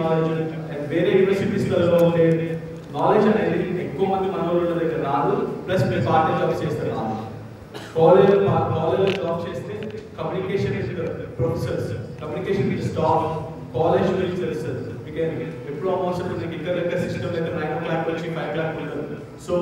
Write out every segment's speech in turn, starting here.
Knowledge వేరే యూనివర్సిటీస్లలో ఉండే knowledge అనేది ఎక్కువ మంది మన దగ్గర రాదు. ప్లస్ మీరు పార్టీ జాబ్ చేస్తారు. రాదు కాలేజ్ కాలేజ్ జాబ్ చేస్తే communication is professors communication is staff college will తెలుస్తుంది మీకు ఎప్పుడు అవసరం మీకు ఇక్కడ దగ్గర సిస్టమ్ అయితే నైన్ ఓ క్లాక్ వచ్చి ఫైవ్ క్లాక్ ఉంటుంది సో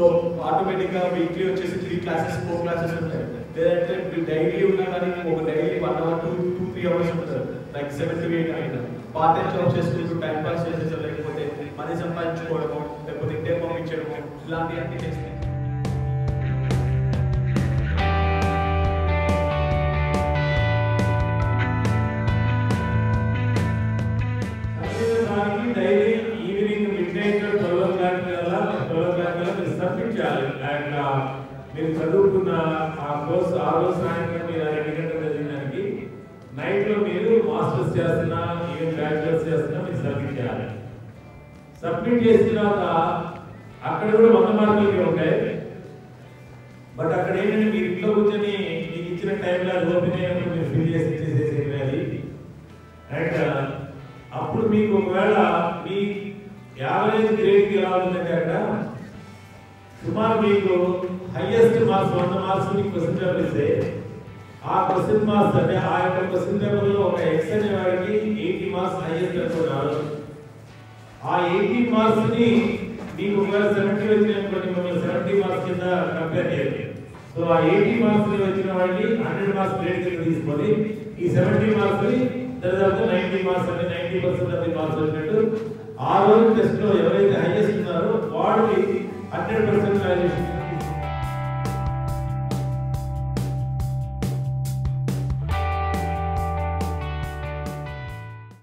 ఆటోమేటిక్గా వీక్లీ వచ్చేసి త్రీ క్లాసెస్ ఫోర్ క్లాసెస్ ఉంటాయి. లేదంటే డైలీ ఉన్నా కానీ ఒక daily one hour two two three hours ఉంటారు. లైక్ సెవెన్ టు ఎయిట్ అయినా. పార్ట్ టైం జాబ్ చేసుకుంటూ టైం పాస్ చేసేసారు లేకపోతే మనీ సంపాదించుకోవడము లేకపోతే ఇంటే పంపించడము ఇలాంటివన్నీ చేస్తే. దానికి daily evening mid night twelve o'clock కల్లా ట్వెల్వ్ ఓ క్లాక్ కల్లా సబ్మిట్ చేయాలి అండ్ మీరు చదువుకున్న ఆ కోర్స్ ఆ రోజు సాయంత్రం మీరు ఆ రెండు గంటలు చదివినానికి నైట్లో మీరు మాస్టర్స్ చేస్తున్నా ఈవెన్ బ్యాచిలర్స్ చేస్తున్నా మీరు సబ్మిట్ చేయాలి. సబ్మిట్ చేసిన తర్వాత అక్కడ కూడా వంద మార్కులకి ఉంటాయి. బట్ అక్కడ ఏంటంటే మీరు ఇంట్లో కూర్చొని మీకు ఇచ్చిన టైంలో అది ఓపెన్ అయినప్పుడు మీరు ఫిల్ చేసి ఇచ్చేసేసి అది అండ్ అప్పుడు మీకు ఒకవేళ మీ యావరేజ్ గ్రేడ్కి ఎలా ఉందంటే అక్కడ సుమారు మీకు హైయెస్ట్ మార్క్స్ వంద మార్క్స్ మీకు క్వశ్చన్ పేపర్ ఇస్తే ఆ క్వశ్చన్ మార్క్స్ అంటే ఆ యొక్క క్వశ్చన్ పేపర్లో ఒక ఎక్స్ అనే వాడికి ఎయిటీ మార్క్స్ హైయెస్ట్ అనుకున్నారు ఆ ఎయిటీ మార్క్స్ని మీకు ఒకవేళ సెవెంటీ వచ్చిన మిమ్మల్ని సెవెంటీ మార్క్స్ కింద కంపేర్ చేయండి. సో ఆ ఎయిటీ మార్క్స్ వచ్చిన వాడికి హండ్రెడ్ మార్క్స్ గ్రేడ్ కింద తీసుకొని ఈ సెవెంటీ మార్క్స్ని తర్వాత నైన్టీ మార్క్స్ అంటే నైన్టీ పర్సెంట్ అది మార్క్స్ వచ్చినట్టు. ఆ రోజు టెస్ట్లో ఎవరైతే 100% realization.